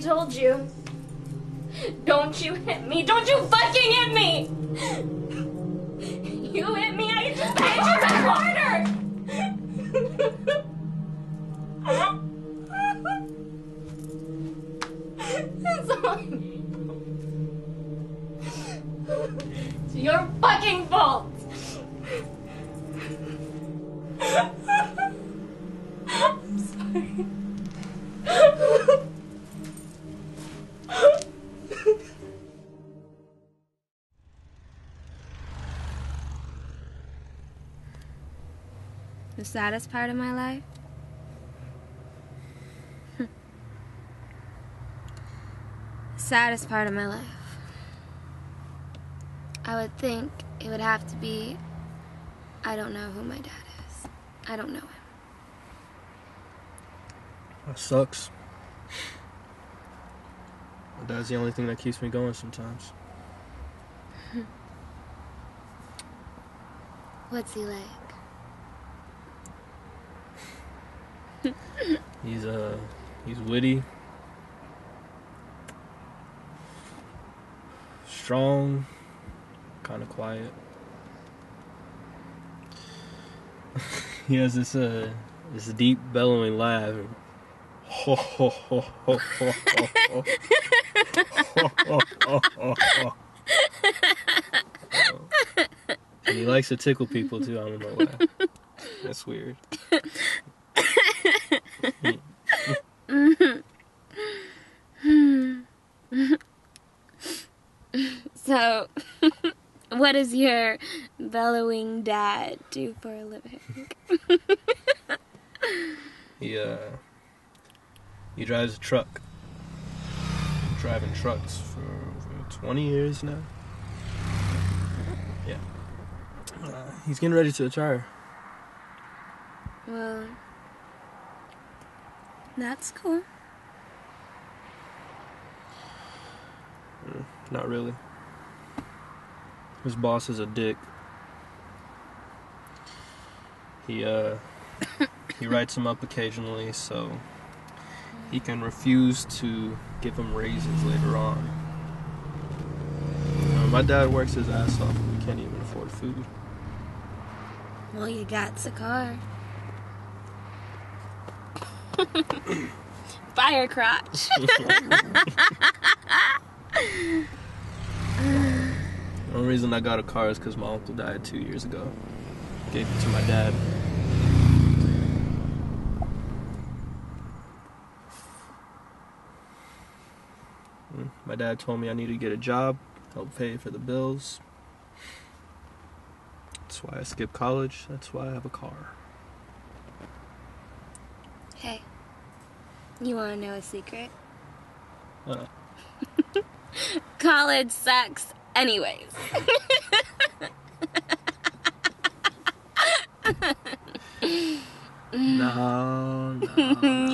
told you. Don't you hit me. Don't you fucking hit me. You hit me. I just hit you back harder. It's It's your fucking fault. The saddest part of my life? the saddest part of my life. I would think it would have to be I don't know who my dad is. I don't know him. That sucks. My dad's the only thing that keeps me going sometimes. What's he like? He's uh he's witty. Strong, kind of quiet. he has this uh this deep bellowing laugh. Ho ho ho ho ho ho ho. And he likes to tickle people too. I don't know why. That's weird. so, what does your bellowing dad do for a living? he uh he drives a truck. Driving trucks for, for 20 years now. Yeah. Uh, he's getting ready to retire. Well, that's cool. Mm, not really. His boss is a dick. He uh he writes him up occasionally so he can refuse to give him raises later on. Uh, my dad works his ass off and we can't even afford food. Well, you got a car. Fire crotch. The only reason I got a car is because my uncle died two years ago. Gave it to my dad. Mm, My dad told me I need to get a job, help pay for the bills. That's why I skipped college. That's why I have a car. Hey, you want to know a secret? College sucks, anyways. no, no.